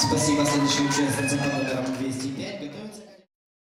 Спасибо. Следующий участник 205 готовится.